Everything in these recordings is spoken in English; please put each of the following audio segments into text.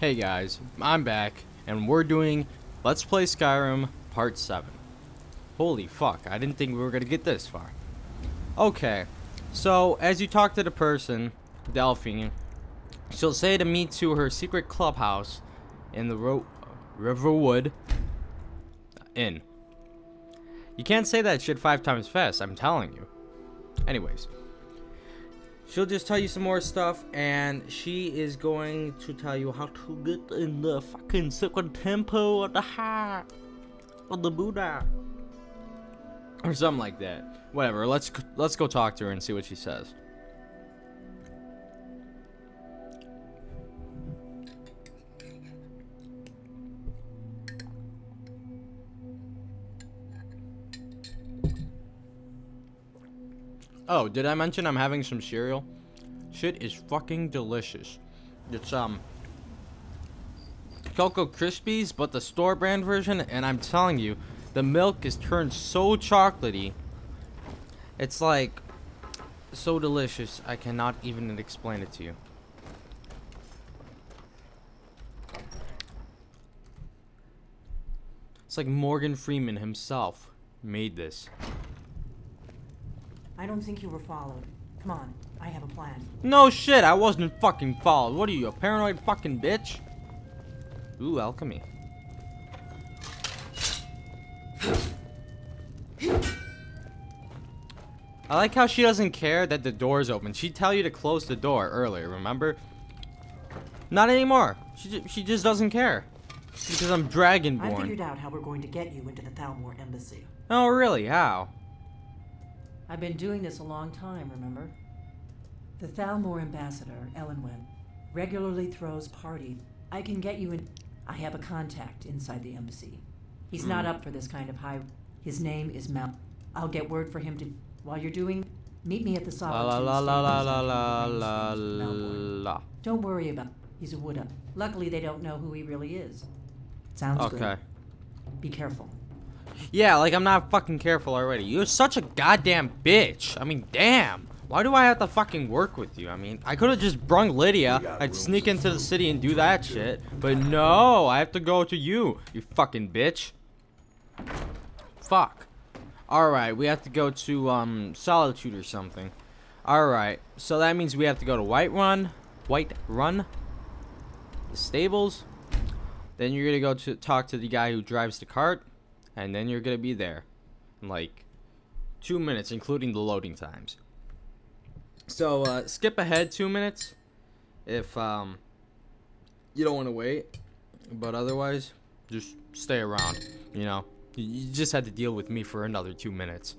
Hey guys, I'm back, and we're doing Let's Play Skyrim Part 7. Holy fuck, I didn't think we were gonna get this far. Okay, so as you talk to the person, Delphine, she'll say to meet to her secret clubhouse in the Ro Riverwood Inn. You can't say that shit five times fast, I'm telling you. Anyways, she'll just tell you some more stuff, and she is going to tell you how to get in the fucking secret temple of the heart of the Buddha, or something like that. Whatever. Let's let's go talk to her and see what she says. Oh, did I mention I'm having some cereal? Shit is fucking delicious. It's, um, Cocoa Krispies, but the store brand version, and I'm telling you, the milk is turned so chocolatey. It's like, so delicious, I cannot even explain it to you. It's like Morgan Freeman himself made this. I don't think you were followed. Come on, I have a plan. No shit, I wasn't fucking followed. What are you, a paranoid fucking bitch? Ooh, alchemy. I like how she doesn't care that the door's open. She'd tell you to close the door earlier, remember? Not anymore. She, ju- she just doesn't care. Because I'm dragonborn. I figured out how we're going to get you into the Thalmor embassy. Oh, really? How? I've been doing this a long time, remember? The Thalmor ambassador, Elenwen, regularly throws parties. I can get you in. I have a contact inside the embassy. He's not hmm. up for this kind of high. His name is Mal. I'll get word for him to. While you're doing, meet me at the Solitude. la la la la la la la la. Don't worry about. He's a wood up. Luckily, they don't know who he really is. Sounds Okay. good. Be careful. Yeah, like I'm not fucking careful already. You're such a goddamn bitch. I mean, damn. Why do I have to fucking work with you? I mean, I could have just brung Lydia. I'd sneak into the city and do that shit. But no, I have to go to you, you fucking bitch. Fuck. Alright, we have to go to, um, Solitude or something. Alright, so that means we have to go to Whiterun. White Run. The stables. Then you're gonna go to talk to the guy who drives the cart. And then you're gonna be there. In like two minutes, including the loading times. So uh, skip ahead two minutes if um, you don't want to wait. But otherwise, just stay around. You know, you, you just had to deal with me for another two minutes.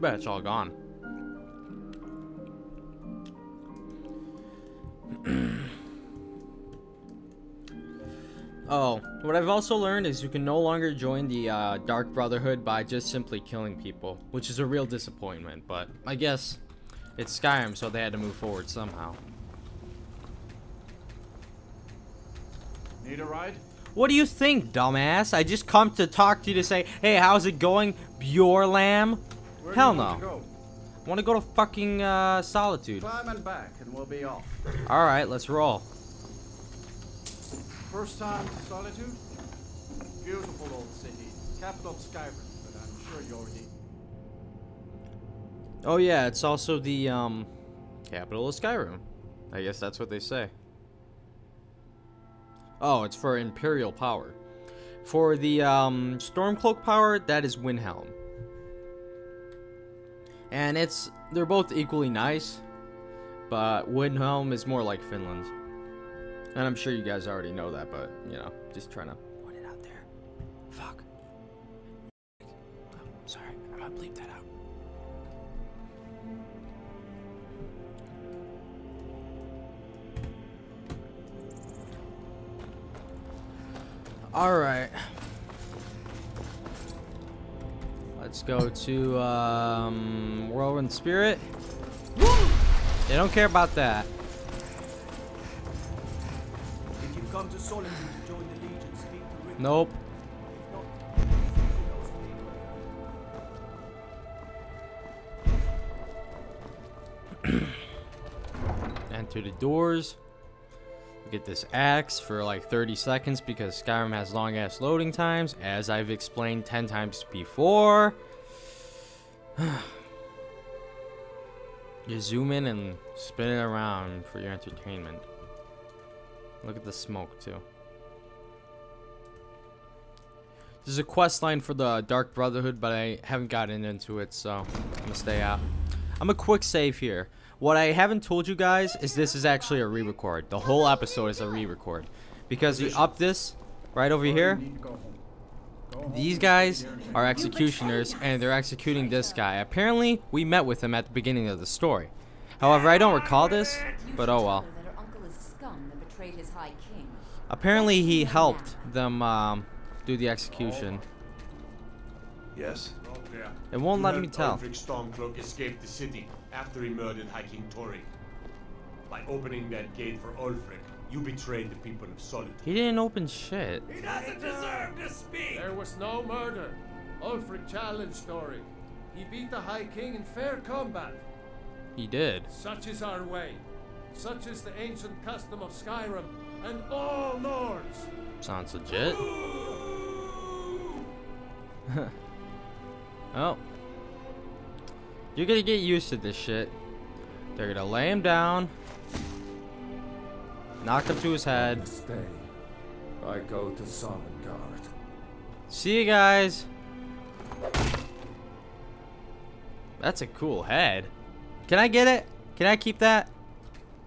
Bad it's all gone. oh, what I've also learned is you can no longer join the uh, Dark Brotherhood by just simply killing people, which is a real disappointment. But I guess it's Skyrim, so they had to move forward somehow. Need a ride? What do you think, dumbass? I just come to talk to you to say, hey, how's it going, Bjorlam? Where Hell no. I want to go to fucking uh, Solitude. Climb and back, and we'll be off. Alright, let's roll. First time to Solitude? Beautiful old city. Capital of Skyrim, but I'm sure you already... Oh yeah, it's also the um capital of Skyrim. I guess that's what they say. Oh, it's for Imperial power. For the um Stormcloak power, that is Windhelm. And it's they're both equally nice, but Windhelm is more like Finland. And I'm sure you guys already know that, but you know, just trying to put it out there. Fuck. Oh, sorry, I'm gonna bleep that out. All right. Let's go to um, Whirlwind Sprint. They don't care about that. If you come to Solitude to join the Legion, speak to Rikke. Nope. If not, he knows me. Enter the doors. Get this axe for like 30 seconds because Skyrim has long ass loading times, as I've explained 10 times before. you zoom in and spin it around for your entertainment. Look at the smoke too. There's a quest line for the Dark Brotherhood, but I haven't gotten into it, so I'm gonna stay out. I'm a quick save here. What I haven't told you guys is this is actually a re-record. The whole episode is a re-record. Because we up this right over here. These guys are executioners and they're executing this guy. Apparently, we met with him at the beginning of the story. However, I don't recall this, but oh well. That her uncle is scum that betrayed his high king. Apparently, he helped them um, do the execution. Yes. It won't let me tell. Stormcloak escaped the city after he murdered High King Torygg. By opening that gate for Ulfric, you betrayed the people of Solitude. He didn't open shit. He doesn't deserve to speak! There was no murder. Ulfric challenged Torygg. He beat the High King in fair combat. He did. Such is our way. Such is the ancient custom of Skyrim and all Nords. Sounds legit. oh. You're gonna get used to this shit. They're gonna lay him down. Knock him to his head. Stay. I go to Sovngarde. See you guys. That's a cool head. Can I get it? Can I keep that?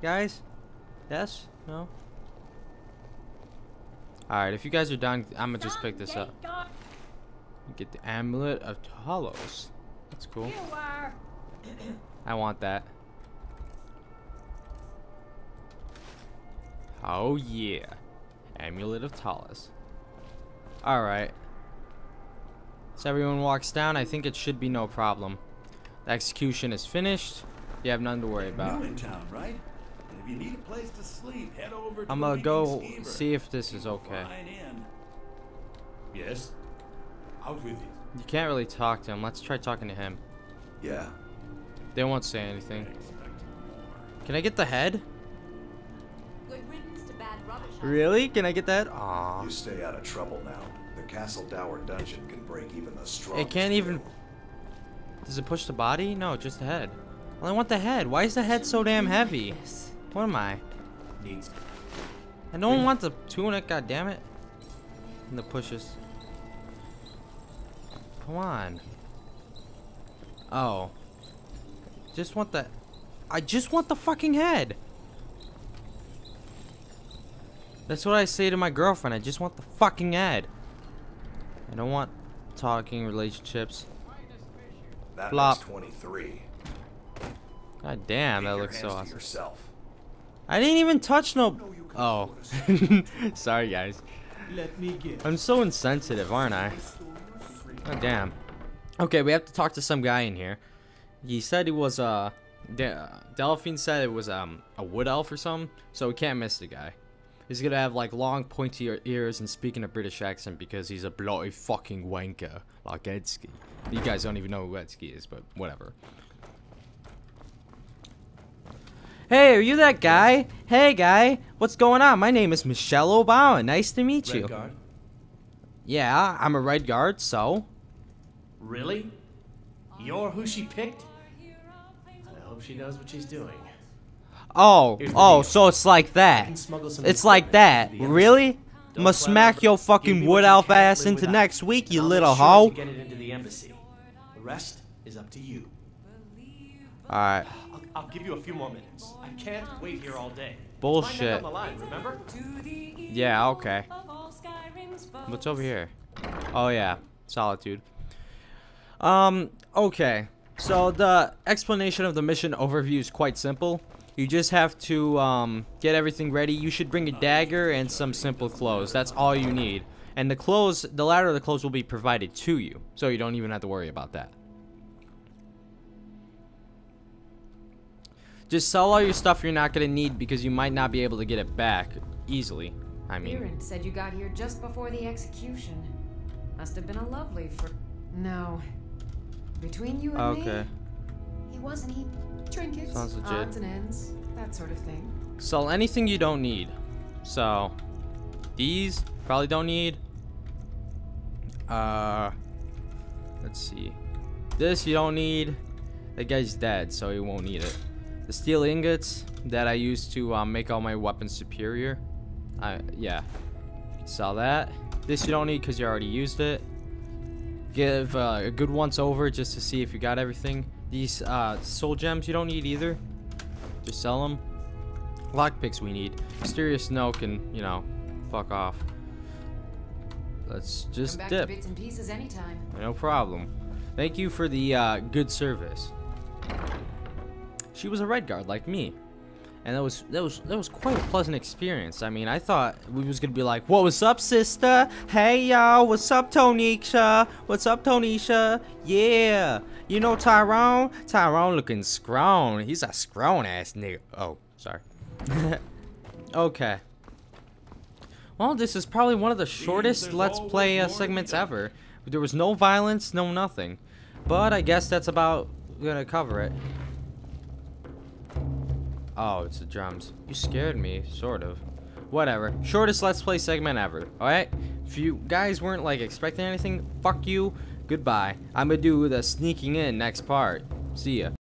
Guys? Yes? No? Alright, if you guys are done, I'm gonna just pick this up. Get the Amulet of Talos. That's cool. I want that. Oh yeah. Amulet of Talos. Alright. So everyone walks down. I think it should be no problem. The execution is finished. You have nothing to worry about. New in town, right? If you need a place to sleep, head over to I'm gonna go Skeever. see if this is okay. Yes? Out with it. You can't really talk to him. Let's try talking to him. Yeah. They won't say anything. Can I get the head? Really? Can I get that? Aw. You stay out of trouble now. The Castle Dour dungeon can break even the strongest. It can't even. Does it push the body? No, just the head. Well, I want the head. Why is the head so damn heavy? What am I? Needs. I don't want the tunic, god damn it. And the pushes. Come on. Oh. Just want the I just want the fucking head. That's what I say to my girlfriend. I just want the fucking ad. I don't want talking relationships. That Flop. 23. God damn, Keep that looks so awesome. Yourself. I didn't even touch no. know Oh. Sorry, guys. Let me guess. I'm so insensitive, aren't I? Oh, damn. Okay, we have to talk to some guy in here. He said he was, uh, De- Delphine said it was, um, a wood elf or something, so we can't miss the guy. He's gonna have, like, long, pointy ears and speak in a British accent because he's a bloody fucking wanker, like Edsky. You guys don't even know who Edsky is, but whatever. Hey, are you that guy? Hey, guy. What's going on? My name is Michelle Obama. Nice to meet you. Redguard? Yeah, I'm a red guard, so. Really? You're who she picked? I hope she knows what she's doing. Oh, oh, so it's like that. can smuggle some It's like that. into the embassy. Really? Don't smack your fucking wood elf ass into next week, you little hoe. Get it into the embassy. The rest is up to you. Alright. I'll, I'll give you a few more minutes. I can't wait here all day. Bullshit. neck on the line, remember? Yeah, okay. What's over here? Oh, yeah. Solitude. Um, okay. So the explanation of the mission overview is quite simple. You just have to um, get everything ready. You should bring a dagger and some simple clothes. That's all you need. And the clothes, the latter of the clothes will be provided to you. So you don't even have to worry about that. Just sell all your stuff you're not gonna need because you might not be able to get it back easily. I mean, Viren said you got here just before the execution. Must have been a lovely for. No. Between you and okay. me, he wasn't he. Trinkets, Sounds legit. odds and ends, that sort of thing. Sell anything you don't need. So, these probably don't need. Uh, let's see. This you don't need. That guy's dead, so he won't need it. The steel ingots that I used to um, make all my weapons superior. I yeah. Sell that. This you don't need because you already used it. Give uh, a good once over just to see if you got everything. These uh, soul gems you don't need either. Just sell them. Lockpicks we need. Mysterious Snow can, you know, fuck off. Let's just Come back dip. to bits and pieces anytime. No problem. Thank you for the uh, good service. She was a red guard like me, and that was that was that was quite a pleasant experience. I mean, I thought we was gonna be like, "What was up, sister? Hey y'all, what's up, Tonisha? What's up, Tonisha? Yeah, you know Tyrone? Tyrone looking scrown. He's a scrown ass nigga. Oh, sorry. okay. Well, this is probably one of the shortest there's Let's Play uh, more to be segments ever. There was no violence, no nothing. But I guess that's about gonna cover it. Oh, it's the drums. You scared me, sort of. Whatever. Shortest Let's Play segment ever. Alright? If you guys weren't like expecting anything, fuck you. Goodbye. I'm gonna do the sneaking in next part. See ya.